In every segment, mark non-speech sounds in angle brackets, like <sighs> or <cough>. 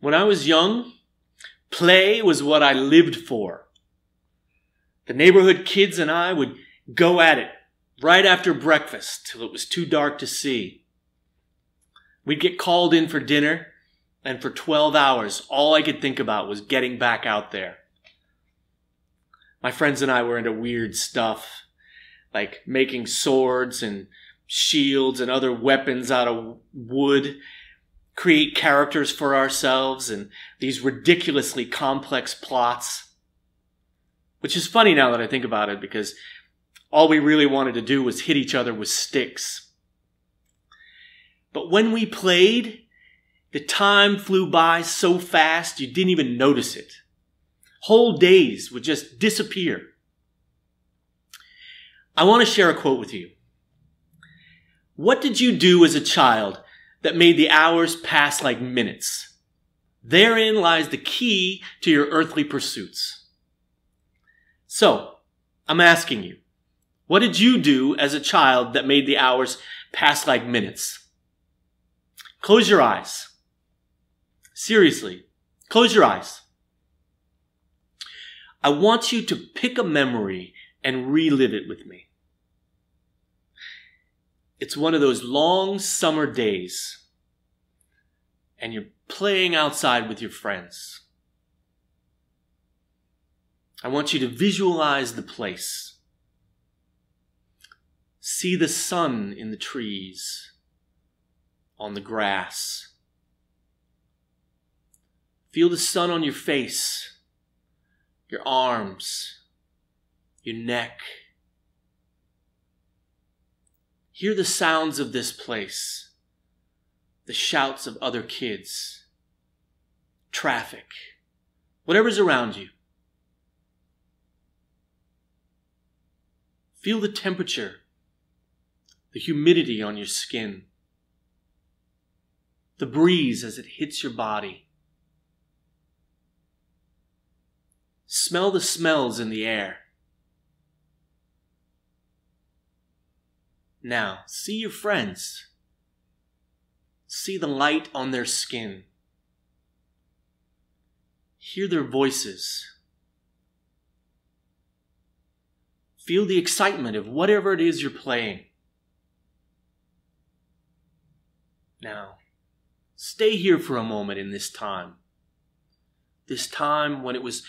When I was young, play was what I lived for. The neighborhood kids and I would go at it right after breakfast till it was too dark to see. We'd get called in for dinner, and for 12 hours, all I could think about was getting back out there. My friends and I were into weird stuff, like making swords and shields and other weapons out of wood, create characters for ourselves and these ridiculously complex plots. Which is funny now that I think about it because all we really wanted to do was hit each other with sticks. But when we played, the time flew by so fast you didn't even notice it. Whole days would just disappear. I want to share a quote with you. What did you do as a child that made the hours pass like minutes? Therein lies the key to your earthly pursuits. So, I'm asking you, what did you do as a child that made the hours pass like minutes? Close your eyes. Seriously, close your eyes. I want you to pick a memory and relive it with me. It's one of those long summer days, and you're playing outside with your friends. I want you to visualize the place. See the sun in the trees, on the grass. Feel the sun on your face, your arms, your neck. Hear the sounds of this place, the shouts of other kids, traffic, whatever's around you. Feel the temperature, the humidity on your skin, the breeze as it hits your body. Smell the smells in the air. Now, see your friends. See the light on their skin. Hear their voices. Feel the excitement of whatever it is you're playing. Now, stay here for a moment in this time. This time when it was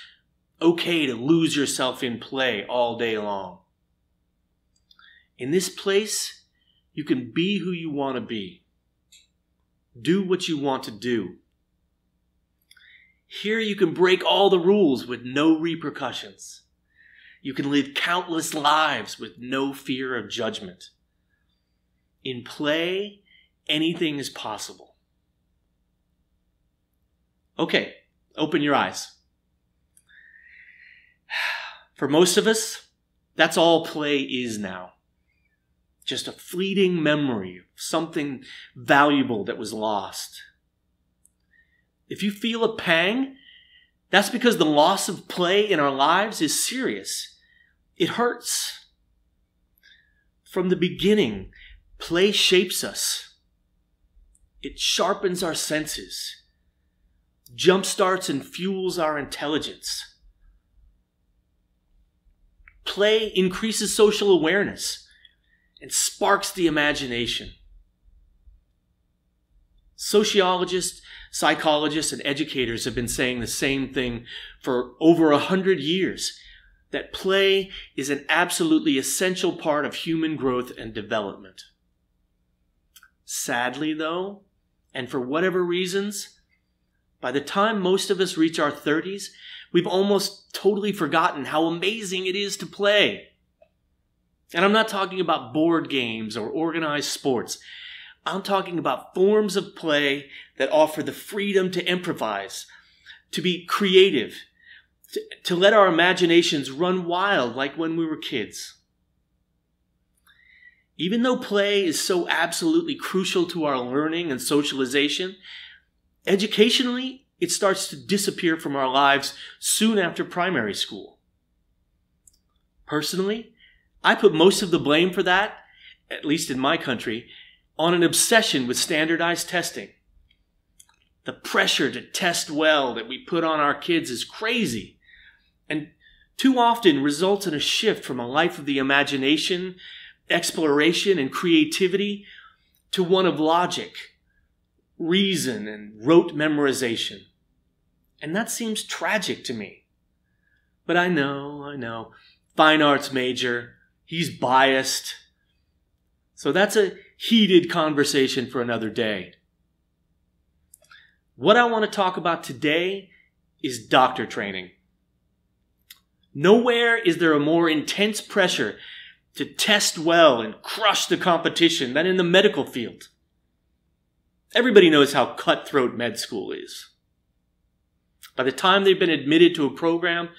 okay to lose yourself in play all day long. In this place, you can be who you want to be. Do what you want to do. Here you can break all the rules with no repercussions. You can live countless lives with no fear of judgment. In play, anything is possible. Okay, open your eyes. <sighs> For most of us, that's all play is now just a fleeting memory of something valuable that was lost. If you feel a pang, that's because the loss of play in our lives is serious. It hurts. From the beginning, play shapes us. It sharpens our senses, jumpstarts and fuels our intelligence. Play increases social awareness and sparks the imagination. Sociologists, psychologists, and educators have been saying the same thing for over a hundred years that play is an absolutely essential part of human growth and development. Sadly, though, and for whatever reasons, by the time most of us reach our 30s, we've almost totally forgotten how amazing it is to play. And I'm not talking about board games or organized sports. I'm talking about forms of play that offer the freedom to improvise, to be creative, to, to let our imaginations run wild like when we were kids. Even though play is so absolutely crucial to our learning and socialization, educationally, it starts to disappear from our lives soon after primary school. Personally, I put most of the blame for that, at least in my country, on an obsession with standardized testing. The pressure to test well that we put on our kids is crazy. And too often results in a shift from a life of the imagination, exploration, and creativity to one of logic, reason, and rote memorization. And that seems tragic to me. But I know, I know. Fine arts major, he's biased. So that's a heated conversation for another day. What I want to talk about today is doctor training. Nowhere is there a more intense pressure to test well and crush the competition than in the medical field. Everybody knows how cutthroat med school is. By the time they've been admitted to a program,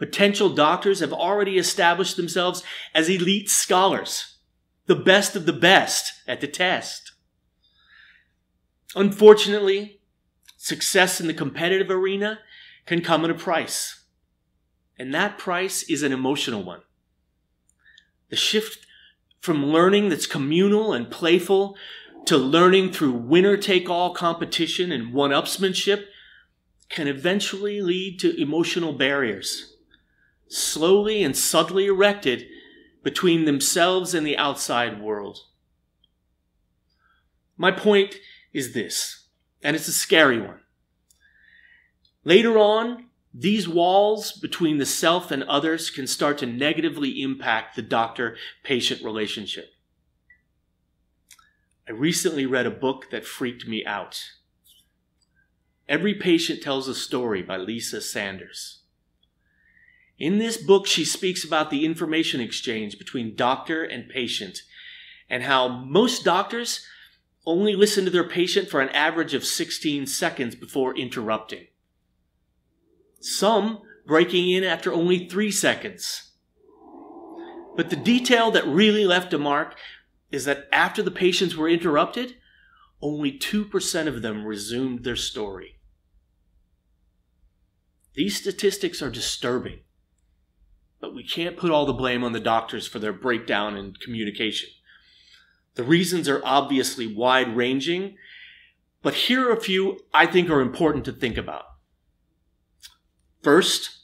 potential doctors have already established themselves as elite scholars, the best of the best at the test. Unfortunately, Success in the competitive arena can come at a price. And that price is an emotional one. The shift from learning that's communal and playful to learning through winner take all competition and one upsmanship can eventually lead to emotional barriers, slowly and subtly erected between themselves and the outside world. My point is this and it's a scary one. Later on, these walls between the self and others can start to negatively impact the doctor patient relationship. I recently read a book that freaked me out. Every Patient Tells a Story by Lisa Sanders. In this book, she speaks about the information exchange between doctor and patient and how most doctors only listen to their patient for an average of 16 seconds before interrupting. Some breaking in after only three seconds. But the detail that really left a mark is that after the patients were interrupted, only 2% of them resumed their story. These statistics are disturbing, but we can't put all the blame on the doctors for their breakdown in communication. The reasons are obviously wide ranging, but here are a few I think are important to think about. First,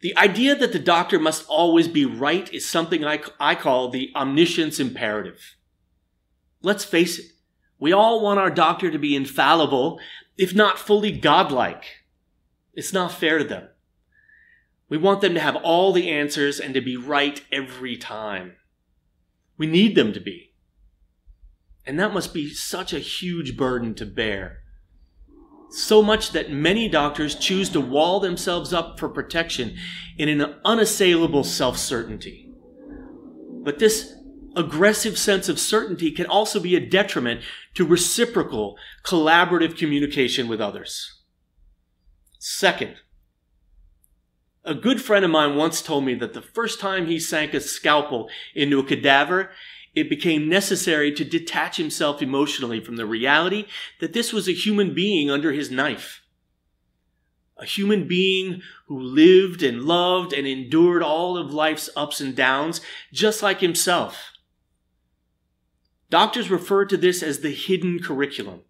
the idea that the doctor must always be right is something I, I call the omniscience imperative. Let's face it, we all want our doctor to be infallible, if not fully godlike. It's not fair to them. We want them to have all the answers and to be right every time. We need them to be. And that must be such a huge burden to bear. So much that many doctors choose to wall themselves up for protection in an unassailable self certainty. But this aggressive sense of certainty can also be a detriment to reciprocal, collaborative communication with others. Second, a good friend of mine once told me that the first time he sank a scalpel into a cadaver, it became necessary to detach himself emotionally from the reality that this was a human being under his knife. A human being who lived and loved and endured all of life's ups and downs, just like himself. Doctors refer to this as the hidden curriculum.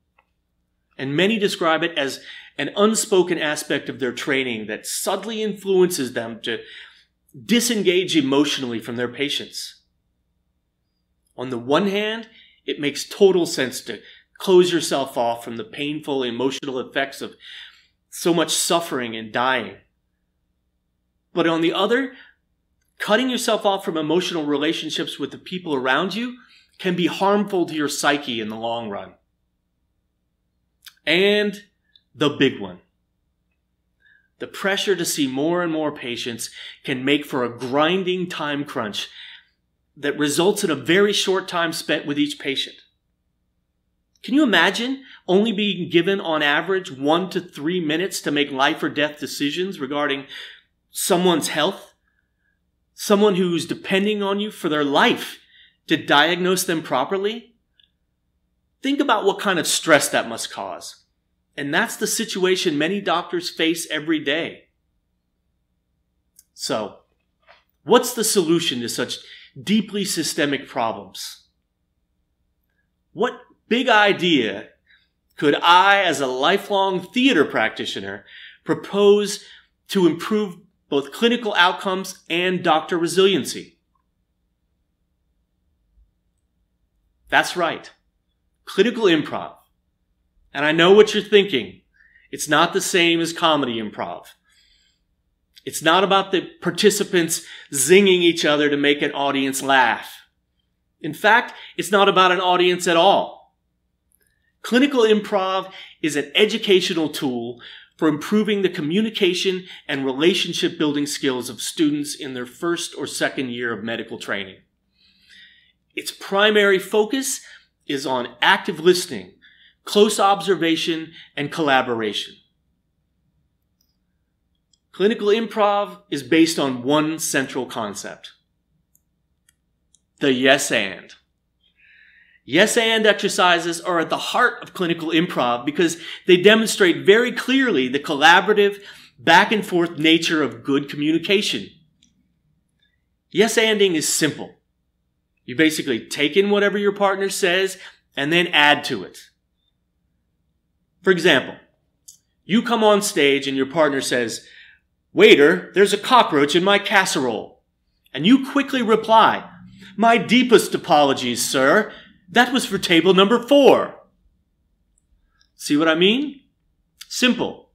And many describe it as an unspoken aspect of their training that subtly influences them to disengage emotionally from their patients. On the one hand, it makes total sense to close yourself off from the painful emotional effects of so much suffering and dying. But on the other, cutting yourself off from emotional relationships with the people around you can be harmful to your psyche in the long run. And the big one. The pressure to see more and more patients can make for a grinding time crunch that results in a very short time spent with each patient. Can you imagine only being given on average one to three minutes to make life or death decisions regarding someone's health? Someone who's depending on you for their life to diagnose them properly? Think about what kind of stress that must cause. And that's the situation many doctors face every day. So, what's the solution to such deeply systemic problems? What big idea could I, as a lifelong theater practitioner, propose to improve both clinical outcomes and doctor resiliency? That's right. Clinical improv. And I know what you're thinking. It's not the same as comedy improv. It's not about the participants zinging each other to make an audience laugh. In fact, it's not about an audience at all. Clinical improv is an educational tool for improving the communication and relationship building skills of students in their first or second year of medical training. Its primary focus is on active listening, close observation, and collaboration. Clinical improv is based on one central concept. The yes and. Yes and exercises are at the heart of clinical improv because they demonstrate very clearly the collaborative, back and forth nature of good communication. Yes anding is simple. You basically take in whatever your partner says and then add to it. For example, you come on stage and your partner says, Waiter, there's a cockroach in my casserole. And you quickly reply, My deepest apologies, sir. That was for table number four. See what I mean? Simple.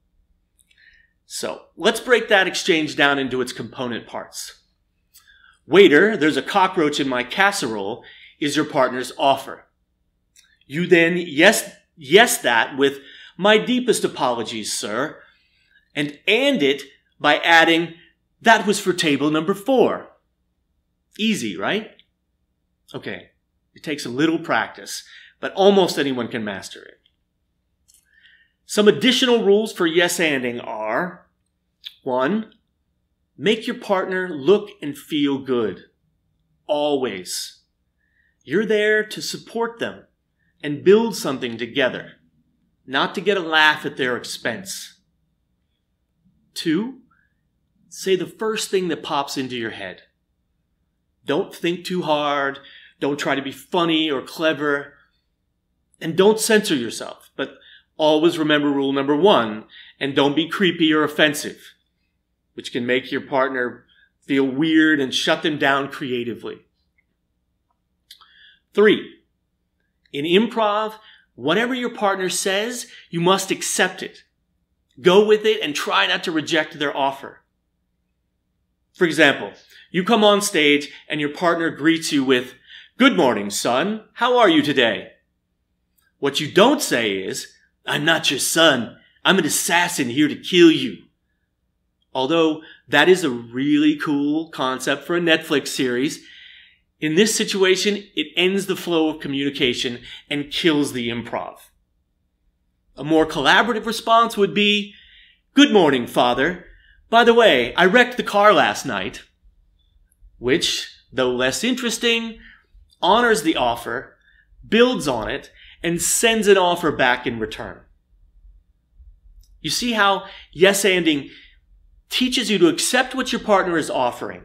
So let's break that exchange down into its component parts. Waiter, there's a cockroach in my casserole is your partner's offer. You then yes, yes that with my deepest apologies, sir, and and it by adding, that was for table number four. Easy, right? Okay, it takes a little practice, but almost anyone can master it. Some additional rules for yes anding are one, make your partner look and feel good. Always. You're there to support them and build something together, not to get a laugh at their expense. Two, say the first thing that pops into your head. Don't think too hard. Don't try to be funny or clever. And don't censor yourself. But always remember rule number one and don't be creepy or offensive, which can make your partner feel weird and shut them down creatively. Three, in improv, whatever your partner says, you must accept it. Go with it and try not to reject their offer. For example, you come on stage and your partner greets you with, Good morning, son. How are you today? What you don't say is, I'm not your son. I'm an assassin here to kill you. Although that is a really cool concept for a Netflix series, in this situation, it ends the flow of communication and kills the improv. A more collaborative response would be, Good morning, father. By the way, I wrecked the car last night, which, though less interesting, honors the offer, builds on it, and sends an offer back in return. You see how yes anding teaches you to accept what your partner is offering,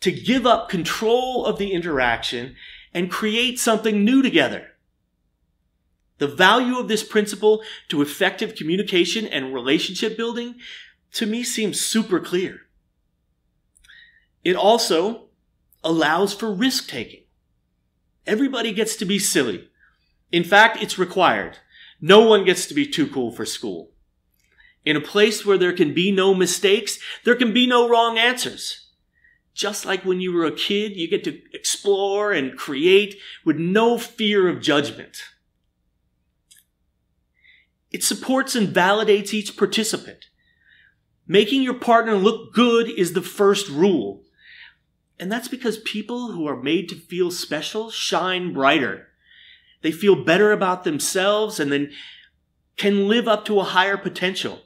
to give up control of the interaction, and create something new together. The value of this principle to effective communication and relationship building to me seems super clear. It also allows for risk taking. Everybody gets to be silly. In fact, it's required. No one gets to be too cool for school. In a place where there can be no mistakes, there can be no wrong answers. Just like when you were a kid, you get to explore and create with no fear of judgment. It supports and validates each participant. Making your partner look good is the first rule. And that's because people who are made to feel special shine brighter. They feel better about themselves and then can live up to a higher potential.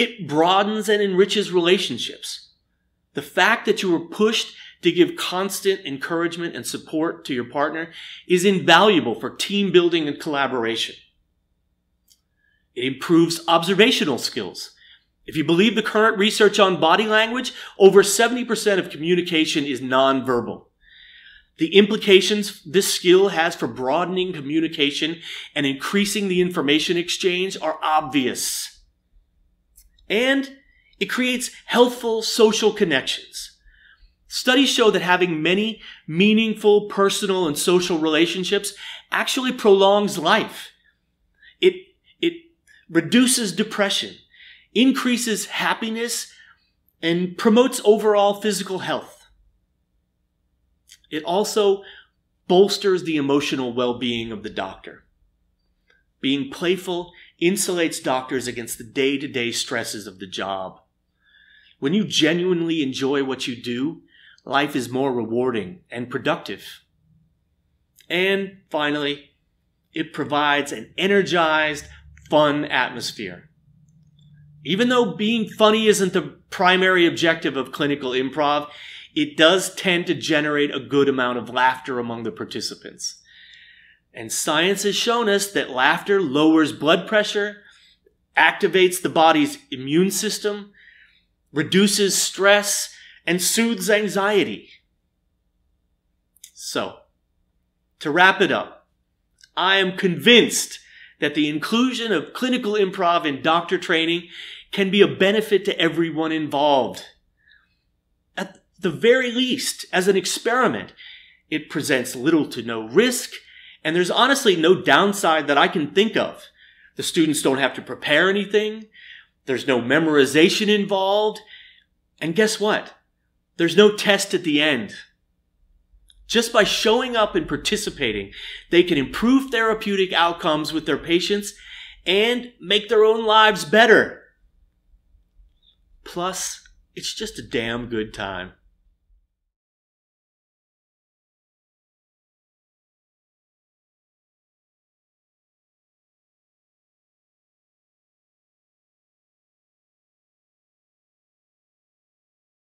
It broadens and enriches relationships. The fact that you are pushed to give constant encouragement and support to your partner is invaluable for team building and collaboration. It improves observational skills. If you believe the current research on body language, over 70% of communication is nonverbal. The implications this skill has for broadening communication and increasing the information exchange are obvious. And it creates healthful social connections. Studies show that having many meaningful personal and social relationships actually prolongs life. It, it reduces depression, increases happiness, and promotes overall physical health. It also bolsters the emotional well-being of the doctor. Being playful insulates doctors against the day-to-day stresses of the job. When you genuinely enjoy what you do, life is more rewarding and productive. And finally, it provides an energized, fun atmosphere. Even though being funny isn't the primary objective of clinical improv, it does tend to generate a good amount of laughter among the participants. And science has shown us that laughter lowers blood pressure, activates the body's immune system, reduces stress, and soothes anxiety. So, to wrap it up, I am convinced that the inclusion of clinical improv in doctor training can be a benefit to everyone involved At the very least, as an experiment, it presents little to no risk, and there's honestly no downside that I can think of. The students don't have to prepare anything. There's no memorization involved. And guess what? There's no test at the end. Just by showing up and participating, they can improve therapeutic outcomes with their patients and make their own lives better. Plus, it's just a damn good time.